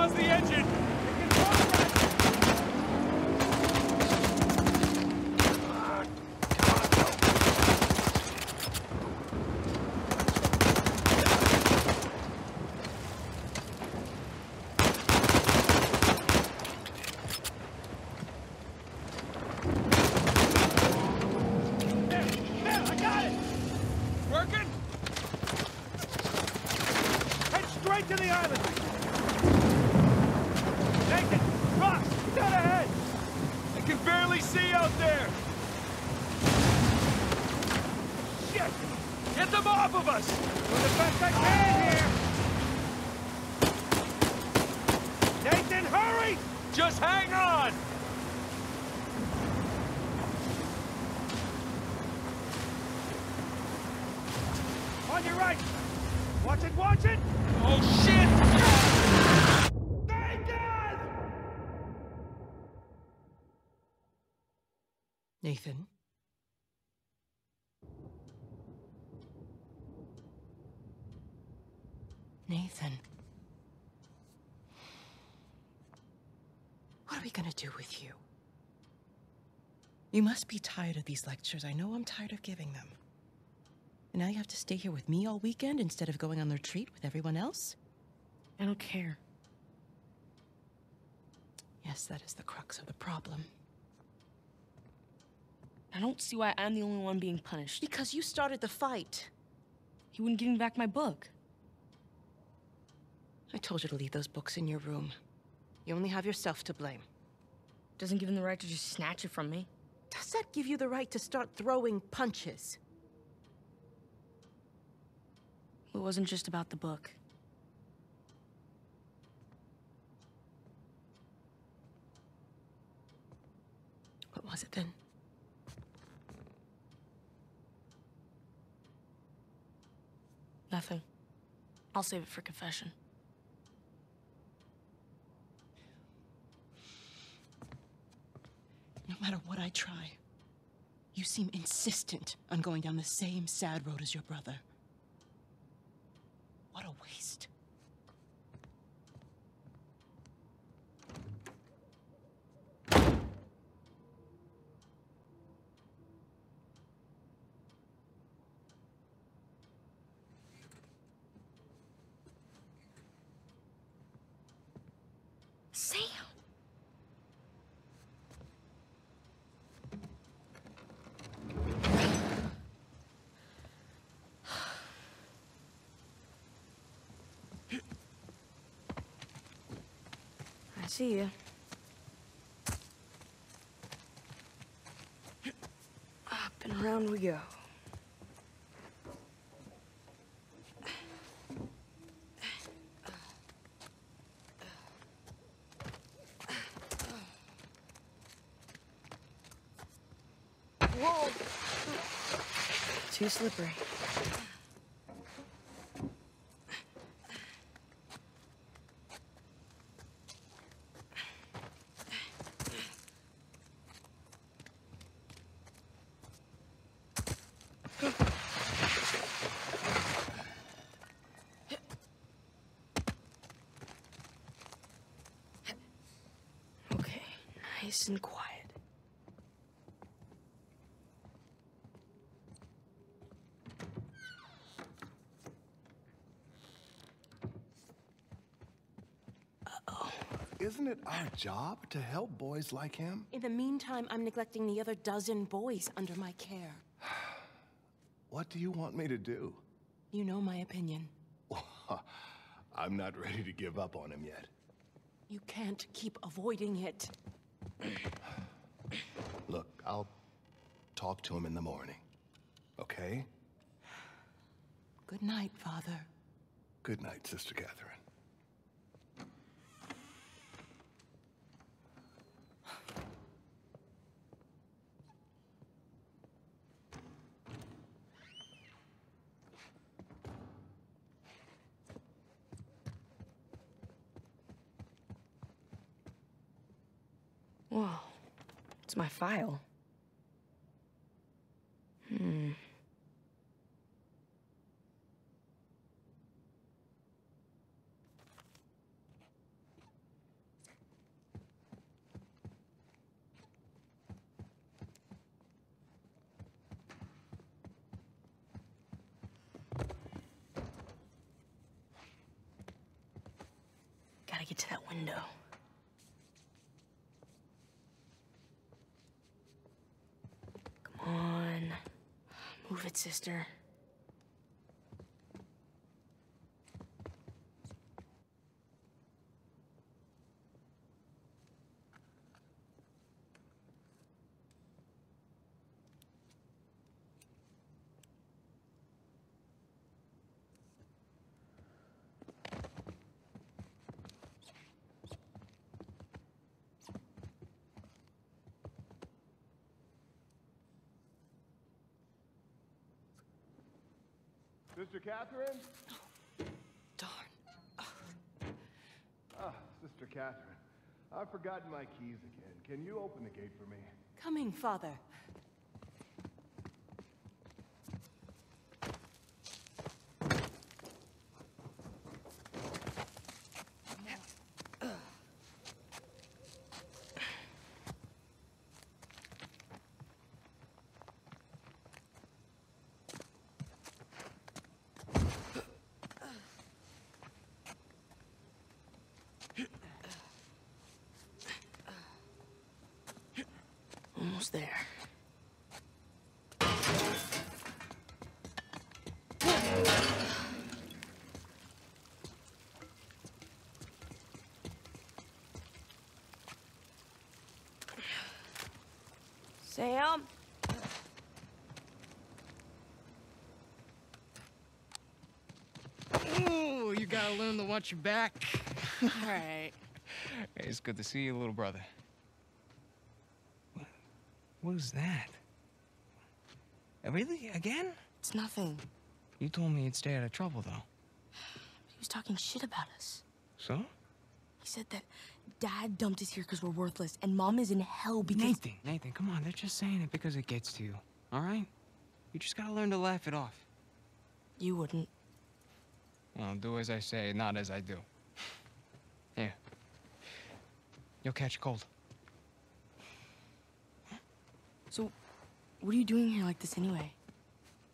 how's the engine? There, there, I got it! Working? Head straight to the island! Nathan, Ross, dead ahead! I can barely see out there! Shit! Get them off of us! Doing the best I can here! Nathan, hurry! Just hang on! On your right! Watch it, watch it! Oh shit! Nathan! Nathan? Nathan. What are we gonna do with you? You must be tired of these lectures. I know I'm tired of giving them. And now you have to stay here with me all weekend instead of going on the retreat with everyone else? I don't care. Yes, that is the crux of the problem. I don't see why I'm the only one being punished. Because you started the fight. He wouldn't give me back my book. I told you to leave those books in your room. You only have yourself to blame. Doesn't give him the right to just snatch it from me. Does that give you the right to start throwing punches? It wasn't just about the book. What was it then? Nothing. I'll save it for confession. Matter what I try, you seem insistent on going down the same sad road as your brother. What a waste. See you. Up and around we go. Whoa! Too slippery. Okay, nice and quiet. Isn't it our job to help boys like him? In the meantime, I'm neglecting the other dozen boys under my care. What do you want me to do? You know my opinion. I'm not ready to give up on him yet. You can't keep avoiding it. Look, I'll talk to him in the morning. Okay? Good night, Father. Good night, Sister Catherine. File. Hmm. Gotta get to that window. Come on. Move it, sister. Catherine? Darn. Ah, Sister Catherine. I've forgotten my keys again. Can you open the gate for me? Coming, Father. Almost there. Sam? Ooh, you gotta learn to watch your back. All right. Hey, it's good to see you, little brother. What, what is that? Really? Again? It's nothing. You told me you'd stay out of trouble, though. He was talking shit about us. So? He said that dad dumped us here because we're worthless and mom is in hell because. Nathan, Nathan, come on. They're just saying it because it gets to you. All right? You just gotta learn to laugh it off. You wouldn't. Well, do as I say, not as I do. Here. You'll catch a cold. So, what are you doing here like this anyway?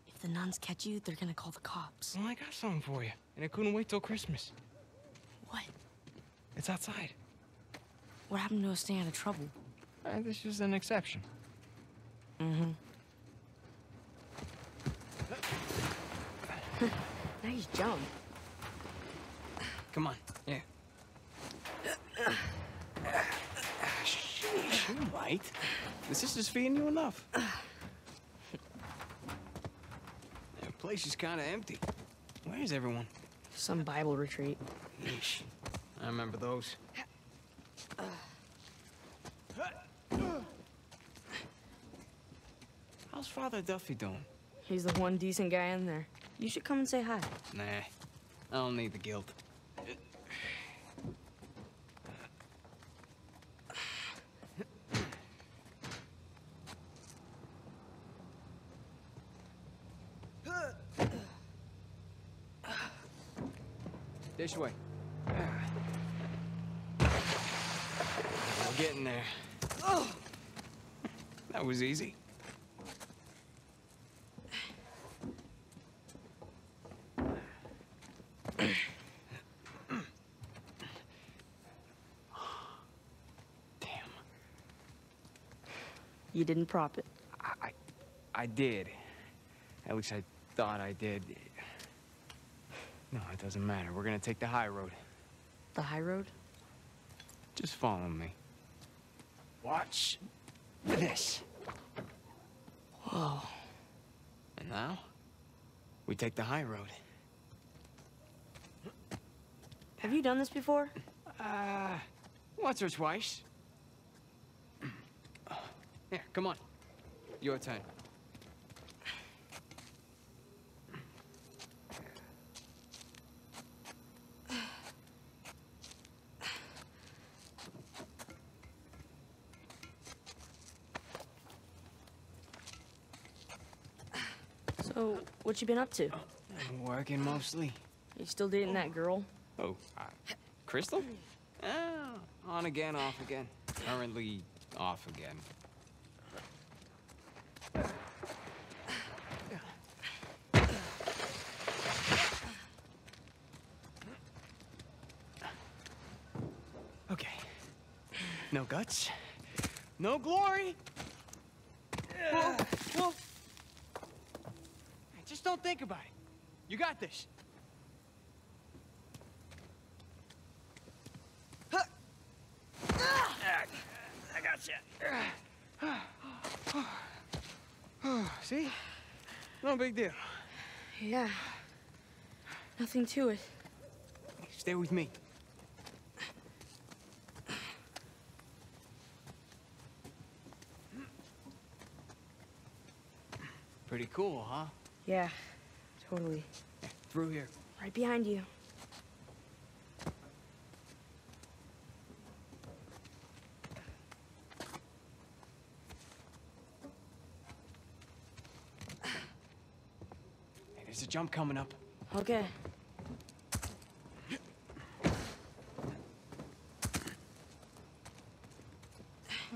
If the nuns catch you, they're gonna call the cops. Well, I got something for you, and I couldn't wait till Christmas. What? It's outside. What happened to us staying out of trouble? Uh, this is an exception. Mm-hmm. nice jump. Come on. Yeah. Chill, mate. The sister's feeding you enough. The place is kind of empty. Where is everyone? Some Bible retreat. Yeesh. I remember those. How's Father Duffy doing? He's the one decent guy in there. You should come and say hi. Nah, I don't need the guilt. This way. We're getting there. That was easy. Damn. You didn't prop it. I, I, I did. At least I thought I did. No, it doesn't matter. We're gonna take the high road. The high road? Just follow me. Watch this. Whoa. And now, we take the high road. Have you done this before? Uh, once or twice. Here, come on. Your turn. So, what you been up to? Working mostly. You still dating that girl? Oh, uh, Crystal? Oh, on again, off again. Currently off again. Okay. No guts. No glory. Whoa, whoa. Just don't think about it. You got this. I got you. See? No big deal. Yeah. Nothing to it. Stay with me. Pretty cool, huh? Yeah, totally. Through here. Right behind you. Hey, there's a jump coming up. Okay.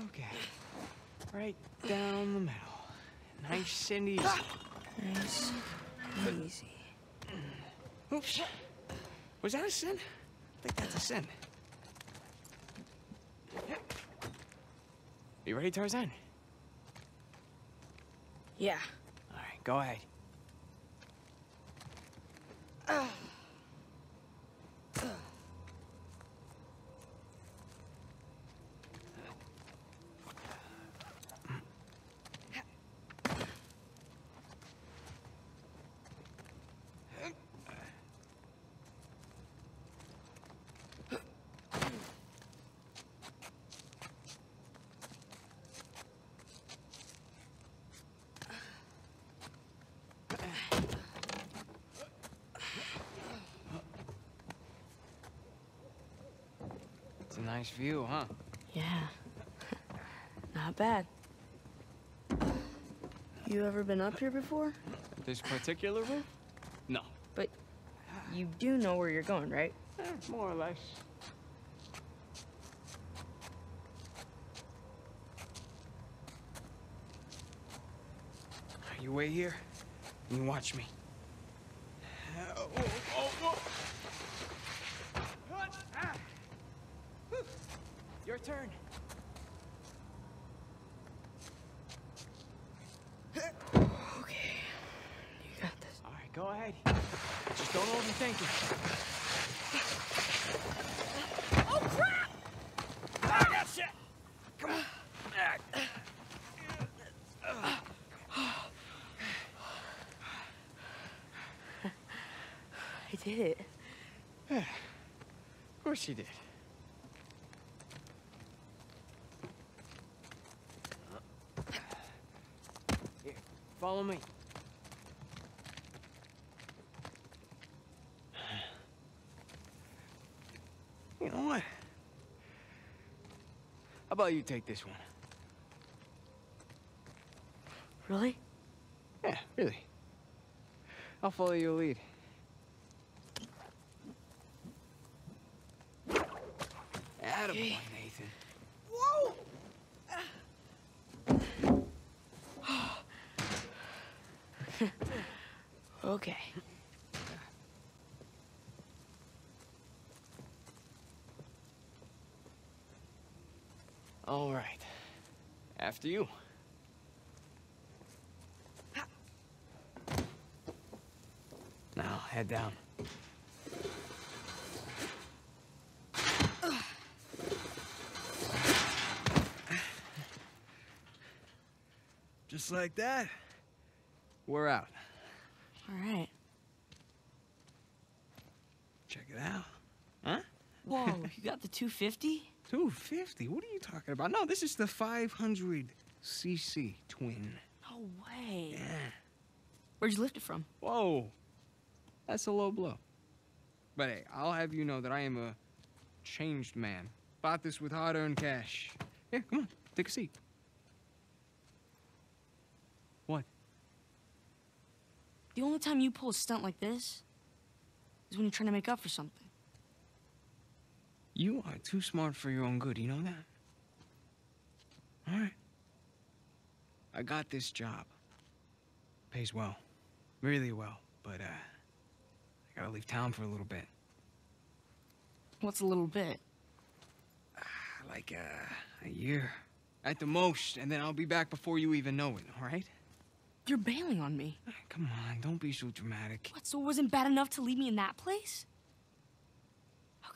Okay. Right down the middle. Nice and easy. Nice easy. Mm. Oops. Was that a sin? I think that's a sin. You ready, Tarzan? Yeah. All right, go ahead. Nice view, huh? Yeah. Not bad. You ever been up here before? This particular roof? No. But you do know where you're going, right? Eh, more or less. You wait here, and you watch me. Oh, return. Okay. You got this. All right, go ahead. Just don't overthink it. Oh, crap! Ah, that shit! Come on. Back. I did it. of course you did. Follow me. You know what? How about you take this one? Really? Yeah, really. I'll follow your lead. Attaboy, Nathan. Okay. All right. After you. Now, head down. Just like that, we're out. All right. Check it out. Huh? Whoa, you got the 250? 250? What are you talking about? No, this is the 500cc twin. No way. Yeah. Where'd you lift it from? Whoa. That's a low blow. But hey, I'll have you know that I am a changed man. Bought this with hard earned cash. Yeah, come on, take a seat. What? The only time you pull a stunt like this is when you're trying to make up for something. You are too smart for your own good, you know that? Alright. I got this job. Pays well. Really well. But, uh, I gotta leave town for a little bit. What's a little bit? Like, uh, a year. At the most, and then I'll be back before you even know it, alright? You're bailing on me. Come on, don't be so dramatic. What, so it wasn't bad enough to leave me in that place?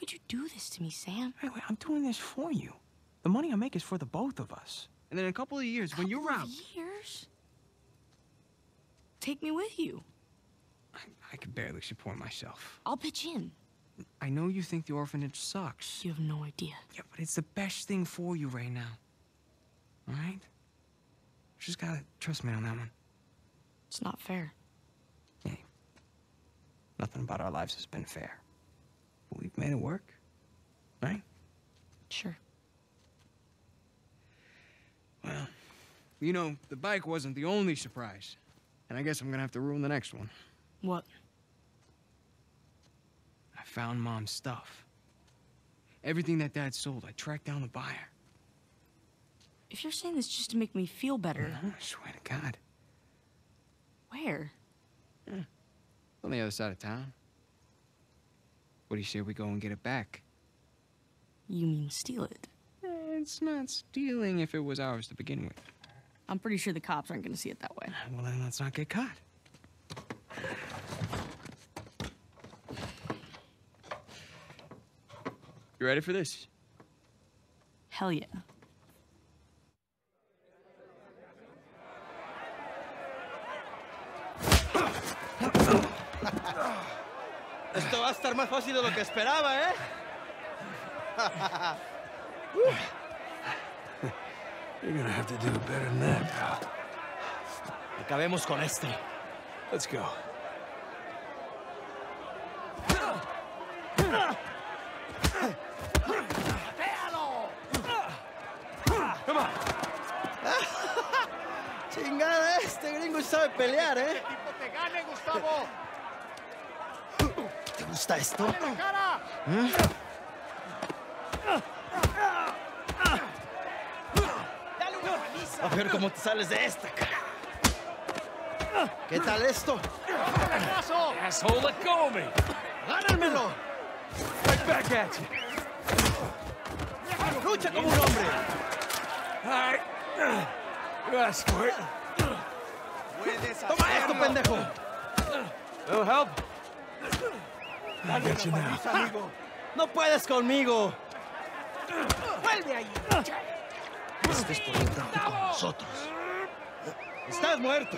Could you do this to me, Sam? Wait, wait, I'm doing this for you. The money I make is for the both of us. And then in a couple of years, when you're Couple out, years? Take me with you. I, I can barely support myself. I'll pitch in. I know you think the orphanage sucks. You have no idea. Yeah, but it's the best thing for you right now. All right? Just gotta trust me on that one. It's not fair. Hey, nothing about our lives has been fair. We've made it work, right? Sure. Well, you know, the bike wasn't the only surprise. And I guess I'm gonna have to ruin the next one. What? I found mom's stuff. Everything that dad sold, I tracked down the buyer. If you're saying this just to make me feel better, I swear to God. where? Yeah. On the other side of town. What do you say we go and get it back? You mean steal it? Eh, It's not stealing if it was ours to begin with. I'm pretty sure the cops aren't gonna see it that way. Well, then let's not get caught. You ready for this? Hell yeah. Esto va a estar más fácil de lo que esperaba, ¿eh? You're gonna have to do better than that, pal. Acabemos con este. Let's go. Chingada, este gringo sabe pelear, ¿eh? tipo te gane, Gustavo! ¿Te gusta esto? ¡Cara! A ver cómo te sales de esta, cara. ¿Qué tal esto? Asshole, let go of me! ¡Gánamelo! Right back at you. ¡Lucha como un hombre! All right. ¡Toma esto, pendejo! Little help? ¡No puedes conmigo! ¡Vuelve ahí! Esto es por con nosotros. ¡Estás muerto!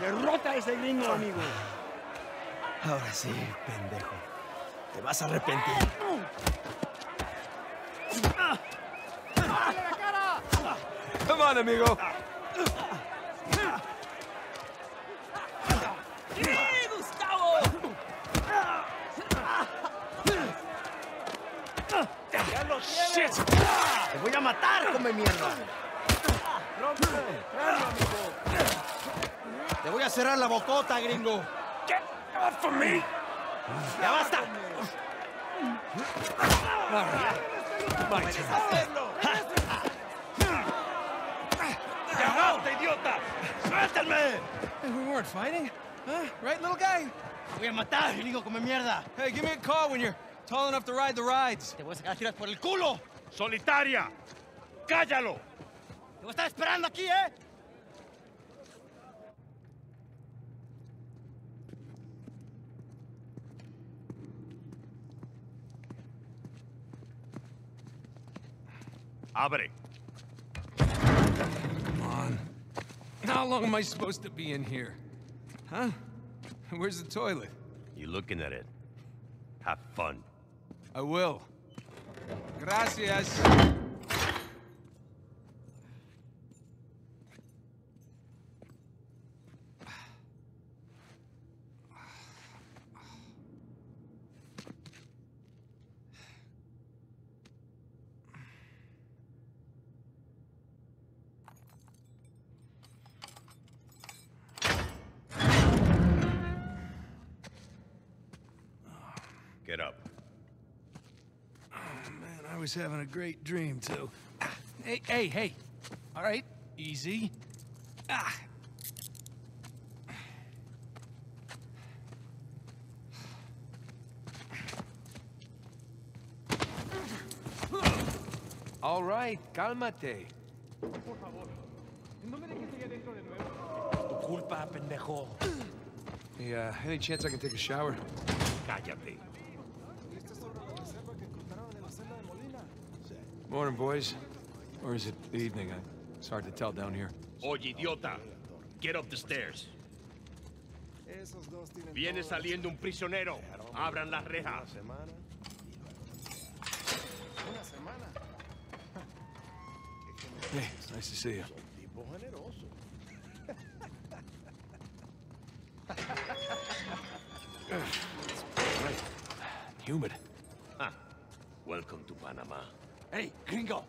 Derrota a ese gringo, amigo. Ahora sí, pendejo. Te vas a arrepentir. Come on, amigo. ¡Shit! ¡Te voy a matar, come mierda! Te voy a cerrar la bocota, gringo. Get off of me! ¡Ya basta! ¡Cagaste, idiota! ¡Suéltame! We weren't fighting. Huh? Right, little guy? Te voy a matar, gringo, come mierda. Hey, give me a call when you're tall enough to ride the rides. Te voy a sacar tiras por el culo. ¡Solitaria! ¡Cállalo! Te voy a estar esperando aquí, ¿eh? Abre. Come on. How long am I supposed to be in here? Huh? Where's the toilet? You looking at it? Have fun. I will. Gracias. Get up. Man, I was having a great dream, too. Ah, Hey, hey, hey. All right, easy. Ah. All right, cálmate. Tu culpa, pendejo. Hey, uh, any chance I can take a shower? Cállate. Morning, boys. Or is it evening? I, it's hard to tell down here. Oye, idiota. Get up the stairs. Viene saliendo un prisionero. Abran las rejas. Hey, nice to see you. ¡Ey, gringo!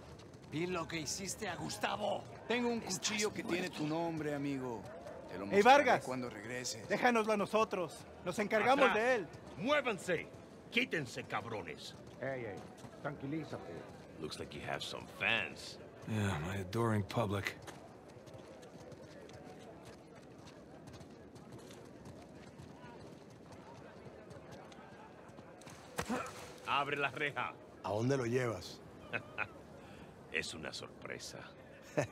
Vi lo que hiciste a Gustavo. Tengo un cuchillo que tiene tu nombre, amigo. Te lo Vargas. cuando regreses. Déjanoslo a nosotros. Nos encargamos Atrás. de él. Muévanse. Quítense, cabrones. Ey, ey, tranquilízate. Looks like you have some fans. Yeah, my adoring public. Abre la reja. ¿A dónde lo llevas? Es una sorpresa.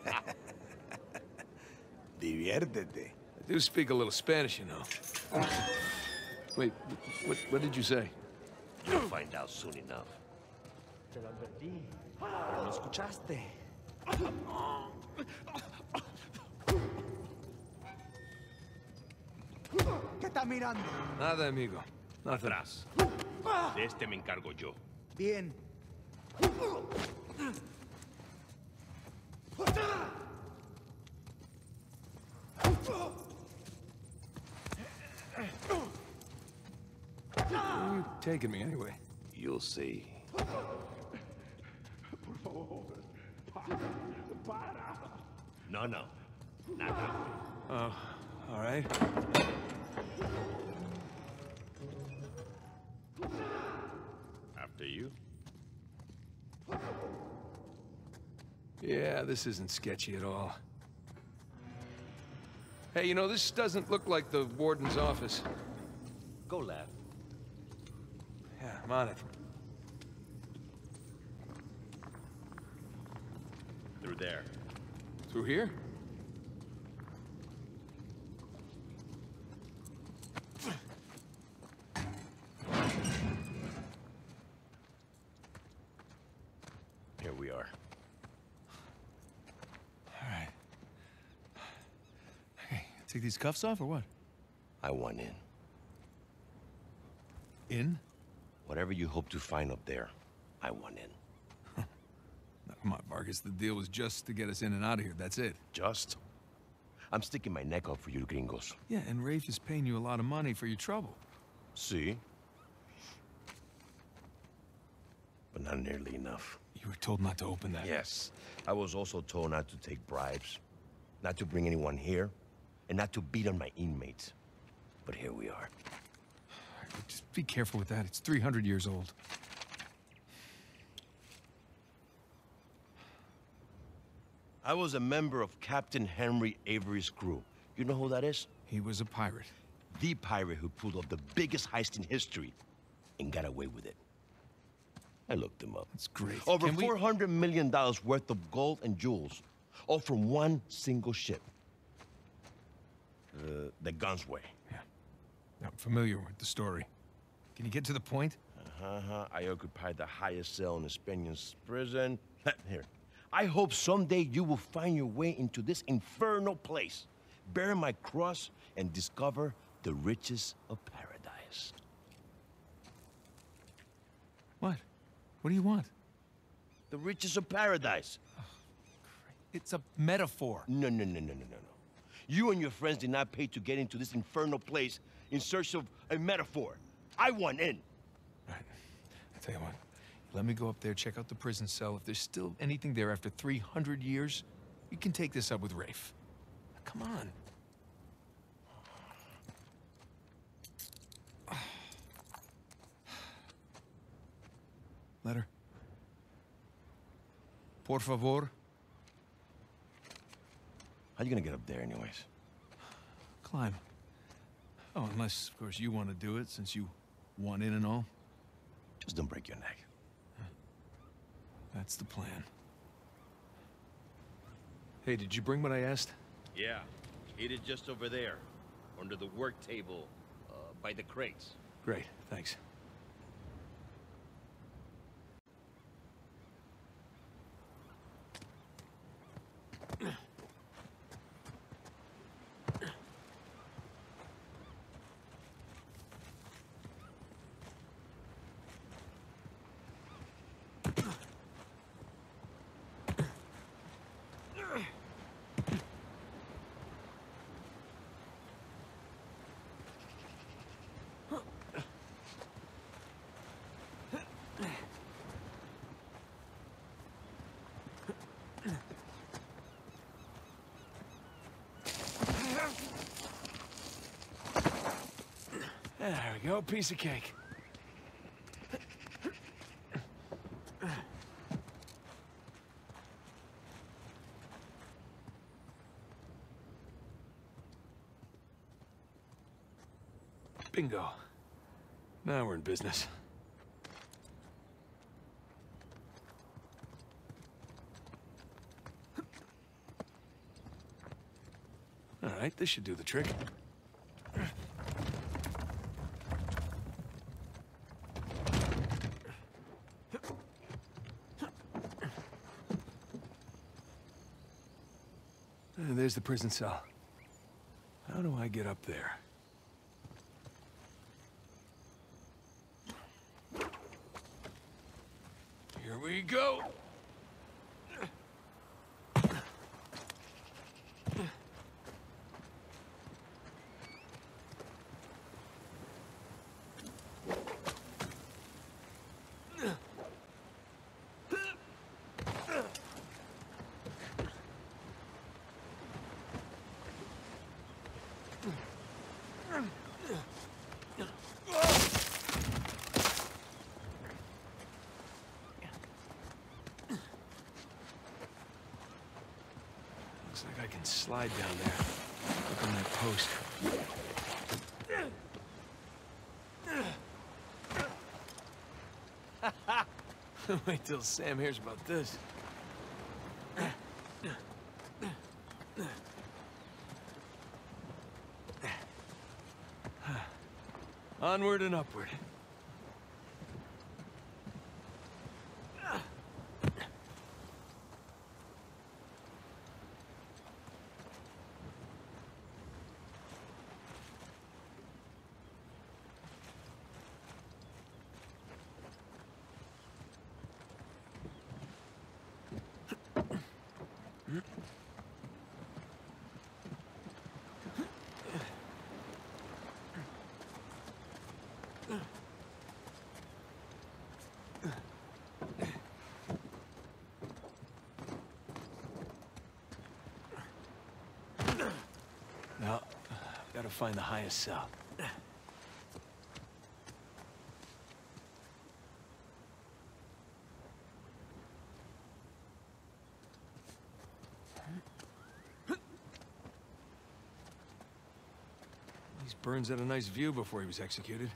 Diviértete. I do speak a little Spanish, you know. Wait, what, what did you say? You'll find out soon enough. Te lo advertí, pero no escuchaste. ¿Qué está mirando? Nada, amigo. Nothing. Atrás. De este me encargo yo. Bien. Where are you taking me anyway? You'll see. No, no. Nada. Oh, all right. After you. Yeah, this isn't sketchy at all. Hey, you know, this doesn't look like the warden's office. Go left. Yeah, I'm on it. Through there. Through here? Here we are. All right. Hey, take these cuffs off or what? I want in. in? Whatever you hope to find up there, I want in. Now, come on, Vargas. The deal was just to get us in and out of here. That's it. Just? I'm sticking my neck out for you gringos. Yeah, and Rafe is paying you a lot of money for your trouble. See? But not nearly enough. You were told not to open that. Yes. I was also told not to take bribes, not to bring anyone here, and not to beat on my inmates. But here we are. Just be careful with that. It's 300 years old. I was a member of Captain Henry Avery's crew. You know who that is? He was a pirate. The pirate who pulled off the biggest heist in history and got away with it. I looked him up. That's great. Over Can we- $400 million worth of gold and jewels, all from one single ship. The, the Gunsway. I'm familiar with the story. Can you get to the point? Uh-huh. I occupied the highest cell in the Spaniards prison. Here. I hope someday you will find your way into this infernal place, bear my cross, and discover the riches of paradise. What? What do you want? The riches of paradise. It's a metaphor. No, no, no, no, no, no, no. You and your friends did not pay to get into this infernal place in search of a metaphor. I want in. Right. I tell you what. Let me go up there, check out the prison cell. If there's still anything there after 300 years, you can take this up with Rafe. Come on. Letter. Por favor. How you gonna get up there anyways? Climb. Oh, unless, of course, you want to do it, since you want in and all. Just don't break your neck. That's the plan. Hey, did you bring what I asked? Yeah. It is just over there, under the work table, uh, by the crates. Great, thanks. There we go, piece of cake. Bingo. Now we're in business. All right, this should do the trick. Uh, The prison cell. How do I get up there? Here we go. Looks like I can down there. Look on that post. Wait till Sam hears about this. Onward and upward. Find the highest cell. These Burns had a nice view before he was executed.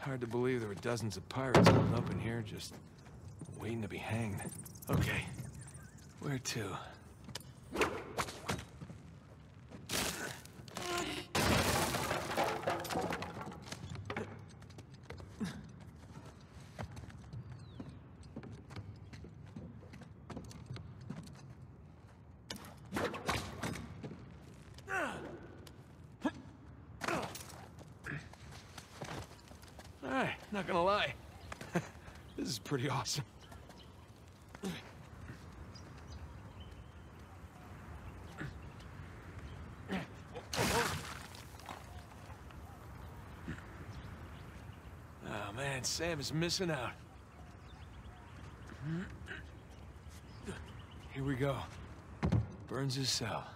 Hard to dozens of pirates holed up in here, just waiting to be hanged. Okay, where to? Alright, not gonna lie. this is pretty awesome. Oh man, Sam is missing out. Here we go. Burns' his cell.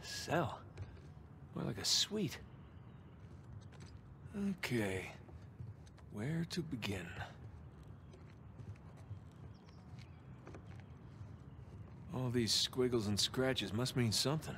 Cell? More like a suite. Okay. Where to begin? All these squiggles and scratches must mean something.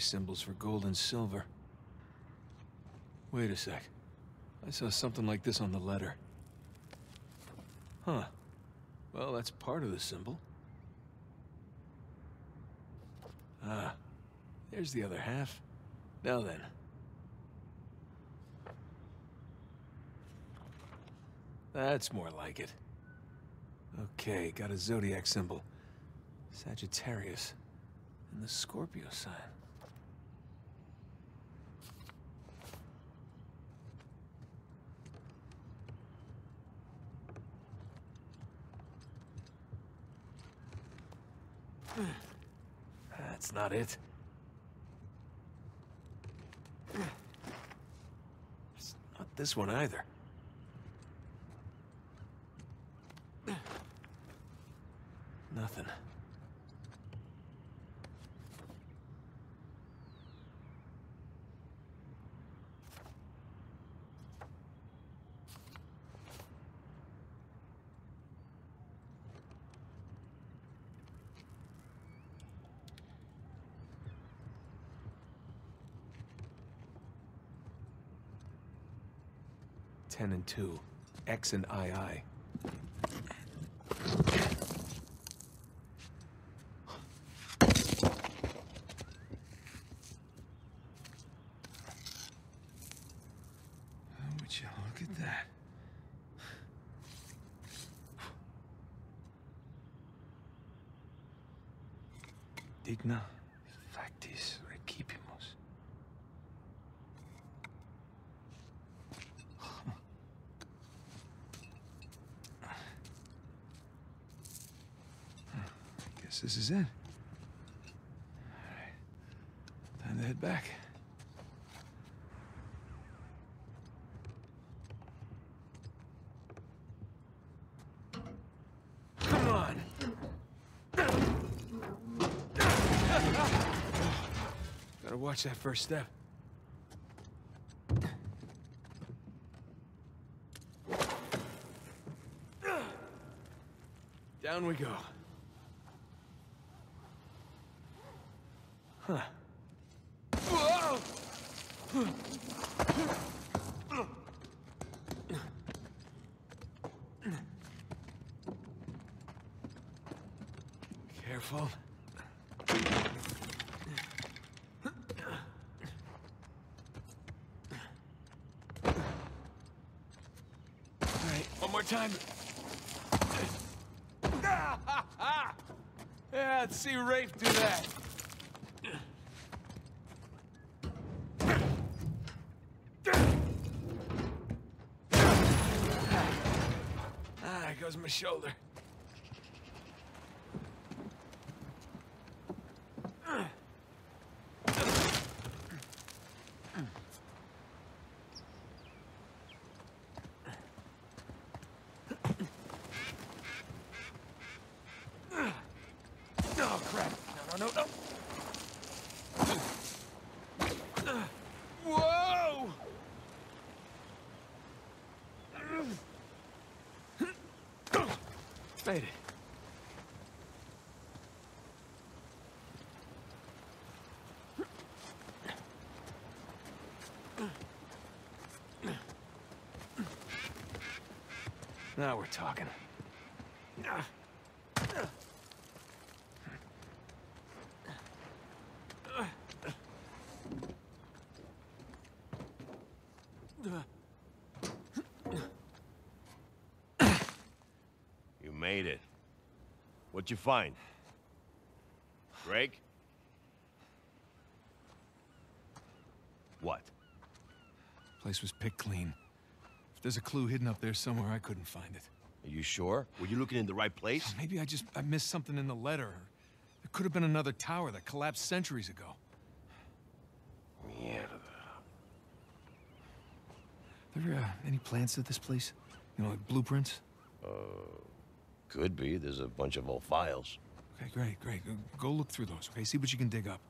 Symbols for gold and silver. Wait a sec. I saw something like this on the letter. Huh. Well, that's part of the symbol. Ah, there's the other half. Now then. That's more like it. Okay, got a zodiac symbol. Sagittarius. And the Scorpio sign. That's not it. It's not this one either. 10 and 2, X and II. Watch that first step. Down we go. Huh. Careful. All right, one more time. Yeah, let's see Rafe do that. Ah, there goes my shoulder. Oh, crap. No, no, no, no. Whoa! Made it. Now we're talking. You made it. What'd you find? Greg? What? Place was picked clean. There's a clue hidden up there somewhere, I couldn't find it. Are you sure? Were you looking in the right place? Maybe I just I missed something in the letter. There could have been another tower that collapsed centuries ago. Mierda. There uh, any plans to this place? You know, like blueprints? Could be. There's a bunch of old files. Okay, great, great. Go, go look through those, okay? See what you can dig up.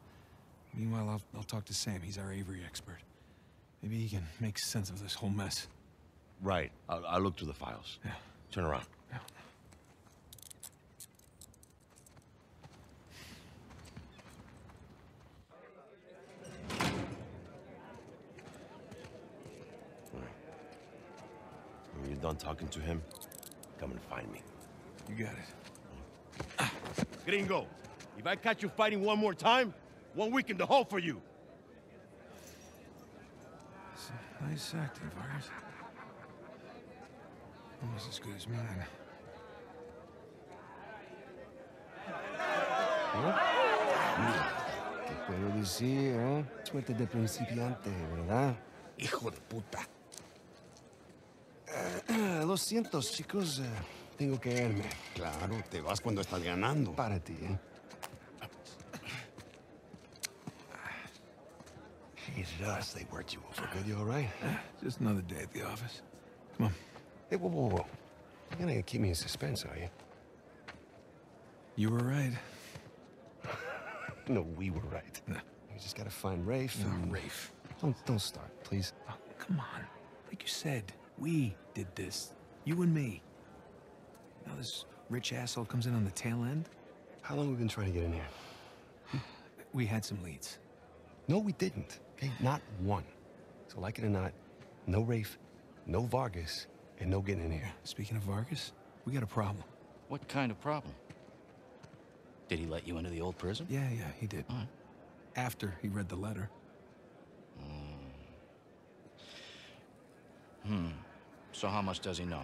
Meanwhile, I'll, I'll talk to Sam. He's our Avery expert. Maybe he can make sense of this whole mess. Right. I'll, I'll look through the files. Yeah. Turn around. Yeah. When you're done talking to him, come and find me. You got it. Gringo, if I catch you fighting one more time, one week in the hole for you. It's nice acting, Vargas. Almost as good as mine. ¿Qué puedo decir, eh? Suerte de principiante, ¿verdad? Hijo de puta. Lo siento, chicos. eh, tengo que irme. Claro, te vas cuando estás ganando. Para ti, ¿eh? Jesus, us, they worked you over good. You all right? Just another day at the office. Come on. Hey, whoa, whoa, whoa. You're gonna keep me in suspense, are you? You were right. No, we were right. No. We just gotta find Rafe No, and... Rafe. Don't, don't start, please. Oh, come on. Like you said, we did this. You and me. Now this rich asshole comes in on the tail end. How long have we been trying to get in here? We had some leads. No, we didn't. Okay, not one. So like it or not, no Rafe, no Vargas, and no getting in here. Speaking of Vargas, we got a problem. What kind of problem? Did he let you into the old prison? Yeah, yeah, he did. All right. After he read the letter. Hmm. So how much does he know?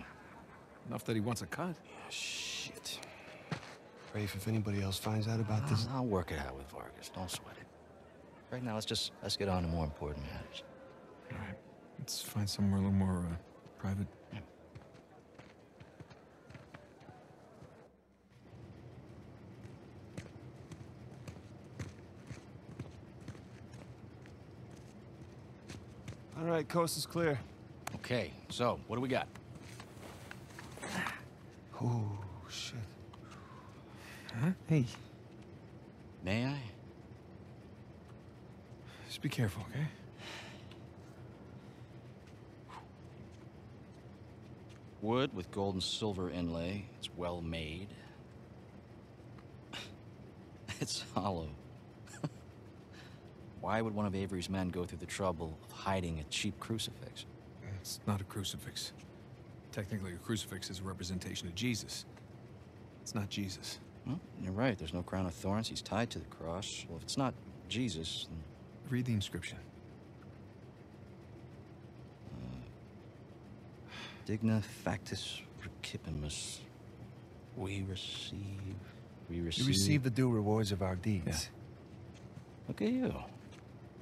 Enough that he wants a cut. Yeah, shit. Rafe, if anybody else finds out about this... I'll work it out with Vargas. Don't sweat it. Right now, let's just let's get on to more important matters. All right. Let's find somewhere a little more uh, private. All right, coast is clear. Okay. So what do we got? Oh, shit. Huh? Hey, May I? just be careful, okay? Wood with gold and silver inlay. It's well made. It's hollow. Why would one of Avery's men go through the trouble of hiding a cheap crucifix? It's not a crucifix. Technically, a crucifix is a representation of Jesus. It's not Jesus. Well, you're right. There's no crown of thorns. He's tied to the cross. Well, if it's not Jesus, then... Read the inscription. Digna factis recipimus. We receive. We receive. You receive the due rewards of our deeds. Look at you.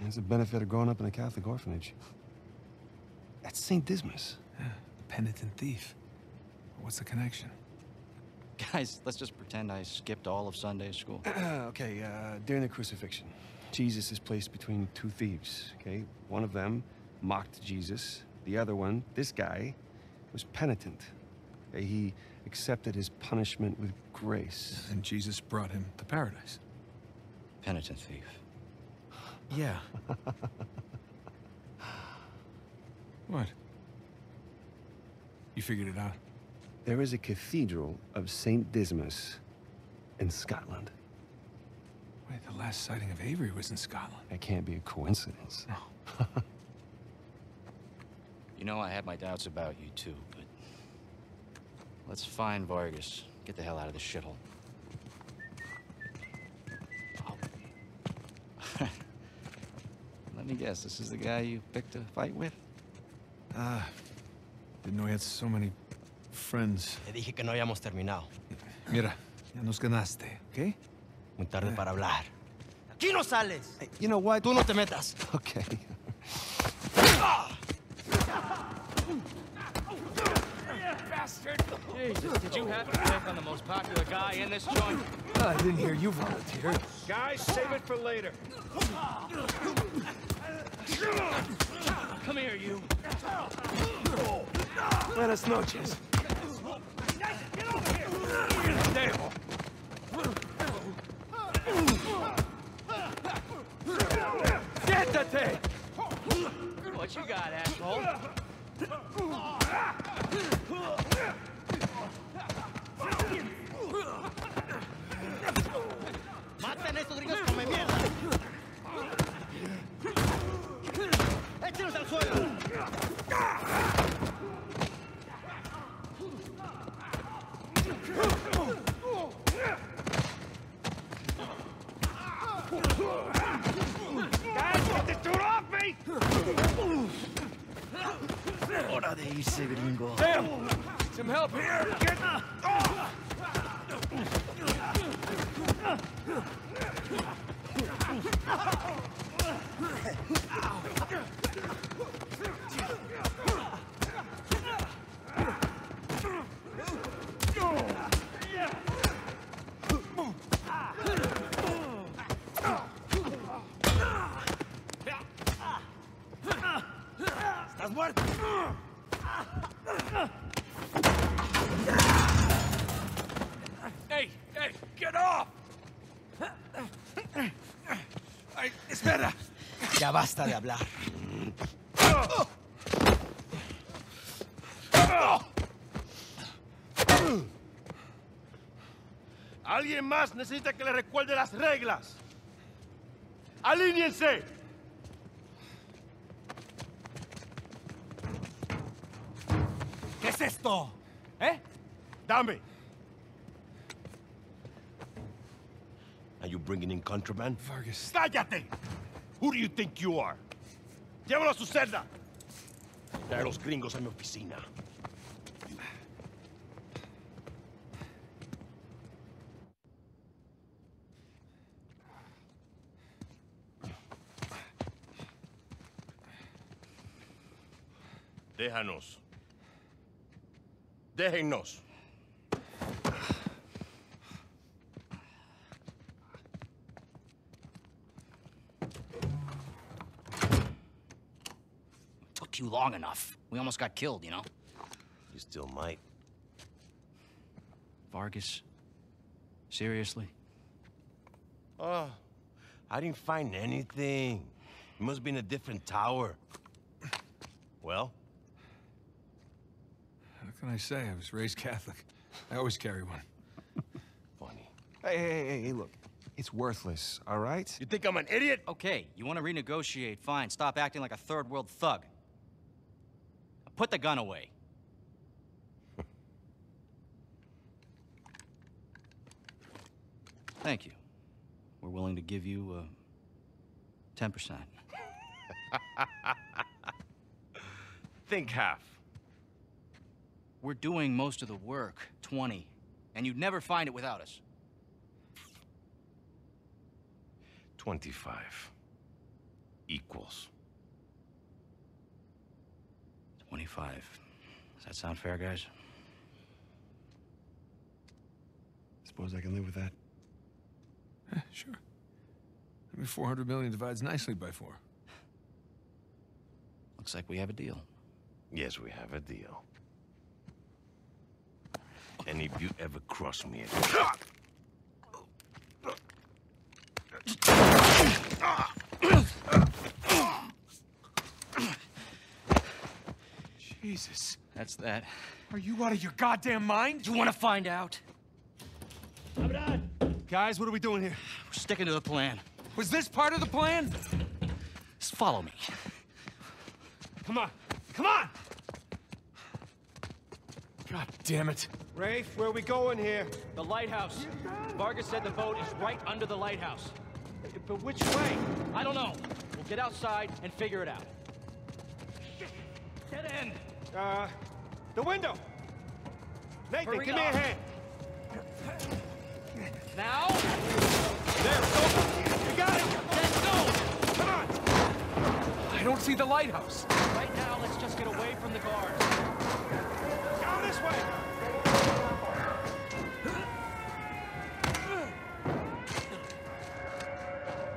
It's the benefit of growing up in a Catholic orphanage. That's St. Dismas. Yeah, the penitent thief. What's the connection? Guys, let's just pretend I skipped all of Sunday school. okay, uh, during the crucifixion, Jesus is placed between two thieves, okay? One of them mocked Jesus. The other one, this guy, was penitent. He accepted his punishment with grace. And Jesus brought him to paradise. Penitent thief. Yeah. what? You figured it out? There is a cathedral of St. Dismas in Scotland. Wait, the last sighting of Avery was in Scotland. That can't be a coincidence. No. You know, I had my doubts about you too, but... Let's find Vargas. Get the hell out of this shithole. Oh. Let me guess, this is the guy you picked a fight with? Ah, didn't know he had so many friends. Te dije que no habíamos terminado. Mira, ya nos ganaste, ¿ok? Muy tarde para hablar. ¡Aquí no sales! Hey, you know what? Tú no te metas. Okay. Bastard! Jesus, did you have to pick on the most popular guy in this joint? I didn't hear you volunteer. Guys, save it for later. Come here, you. Buenas noches. Get over here! Siéntate! What you got, asshole? ¡Maten a esos gringos come mierda! ¡Échenos al suelo! Guys, get this dude off me! Hora de irse, gringo. Damn! Some help here! Get... Oh! Hey, hey, get off! Ay, espera. Ya basta de hablar. Alguien más necesita que le recuerde las reglas. ¡Alíñense! ¿Qué es esto? ¿Eh? Dame. Are you bringing in contraband? Vargas. ¡Cállate! Who do you think you are? Llévalo a su celda. Trae a los gringos a mi oficina. Déjanos. Déjennos. Took you long enough. We almost got killed, you know? You still might. Vargas? Seriously? Oh, I didn't find anything. It must be in a different tower. Well? How can I say? I was raised Catholic. I always carry one. Funny. Hey, hey, hey, hey, look. It's worthless, all right? You think I'm an idiot? Okay, you want to renegotiate, fine. Stop acting like a third world thug. Put the gun away. Thank you. We're willing to give you, uh, 10%. Think half. We're doing most of the work, 20. And you'd never find it without us. 25 equals. 25. Does that sound fair, guys? Suppose I can live with that. Eh, sure. I mean, 400 million divides nicely by four. Looks like we have a deal. Yes, we have a deal. And if you ever cross me again... Jesus. That's that. Are you out of your goddamn mind? You want to find out? Guys, what are we doing here? We're sticking to the plan. Was this part of the plan? Just follow me. Come on. Come on! God damn it. Rafe, where are we going here? The lighthouse. Vargas said the boat is right under the lighthouse. But which way? I don't know. We'll get outside and figure it out. Dead end. Uh, the window. Nathan, Hurry give me a hand. Now? There, go. You got it. Let's go! Come on. I don't see the lighthouse. Right now, let's just get away from the guards. Go this way.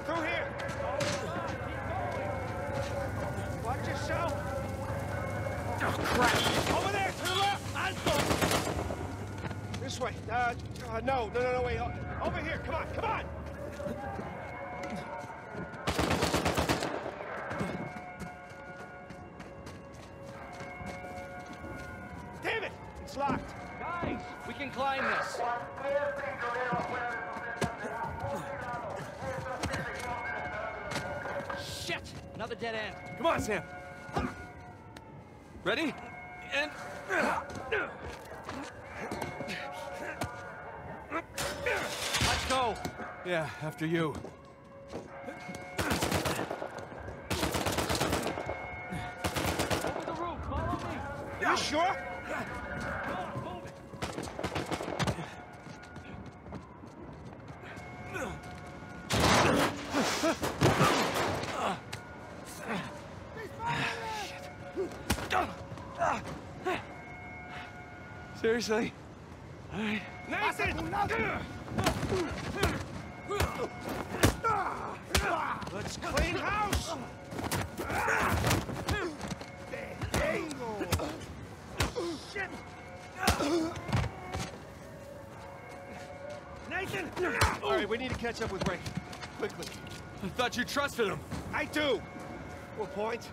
Through here. Watch yourself. Oh, crap. Over there, to the left. Alto. This way. Uh, uh, no, no, no, no, wait. Over here. Come on, come on. Damn it! It's locked. Guys, we can climb this. Shit! Another dead end. Come on, Sam. Ready? And... go. Yeah, after you. Over the roof. Follow me. You sure? Seriously? Catch up with Rafe. Quickly. I thought you trusted him. I do! What point?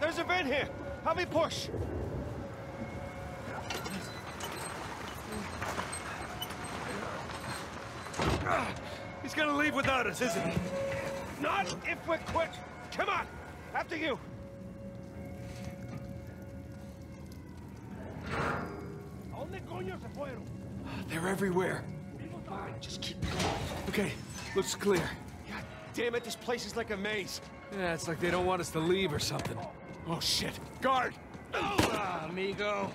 There's a vent here. Help me push. He's gonna leave without us, isn't he? Not if we're quick. Come on. After you. They're everywhere. Just keep going. Okay, looks clear. God damn it, this place is like a maze. Yeah, it's like they don't want us to leave or something. Oh, shit. Guard! Ah, amigo.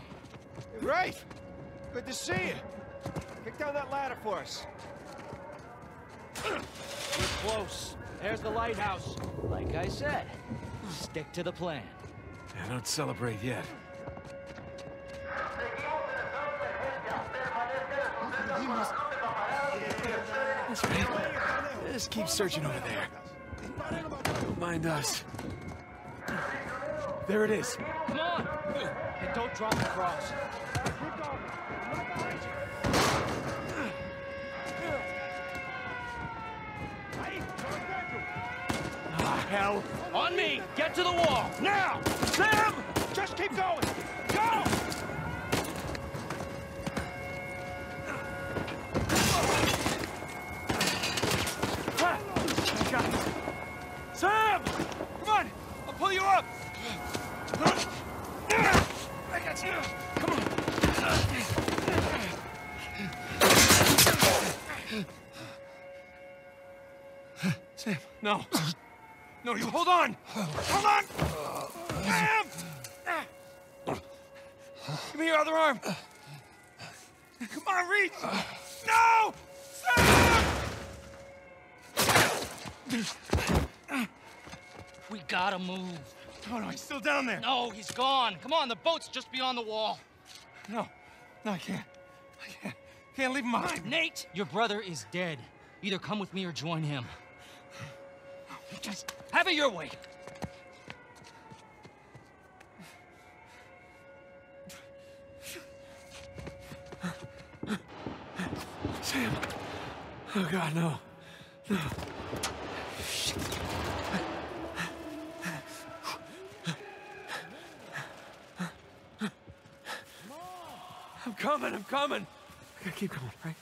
Rafe! Good to see you. Kick down that ladder for us. We're close. There's the lighthouse. Like I said, stick to the plan. Yeah, don't celebrate yet. That's right. Just keep searching over there. Don't mind us. There it is. Come on! And don't drop the cross. Ah, hell. On me! Get to the wall! Now! Sam! Just keep going! Sam. No. No, you hold on. Hold on. Sam! Give me your other arm. Come on, reach. No! Sam! We gotta move. Oh, no, he's still down there. No, he's gone. Come on, the boat's just beyond the wall. No, no, I can't. I can't. Can't leave him behind. Nate, your brother is dead. Either come with me or join him. Just have it your way. Sam. Oh, God, no. No. I'm coming, I'm coming. Keep going, right?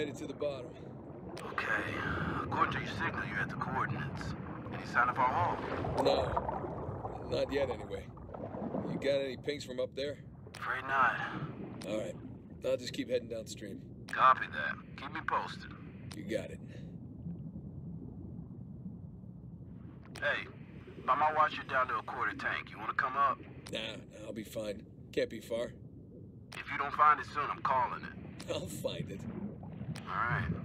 Made it to the bottom. Okay. According to your signal, you're at the coordinates. Any sign of our home? No. Not yet, anyway. You got any pings from up there? Afraid not. All right. I'll just keep heading downstream. Copy that. Keep me posted. You got it. Hey, by my watch, you're down to a quarter tank. You want to come up? Nah, nah, I'll be fine. Can't be far. If you don't find it soon, I'm calling it. I'll find it. All right.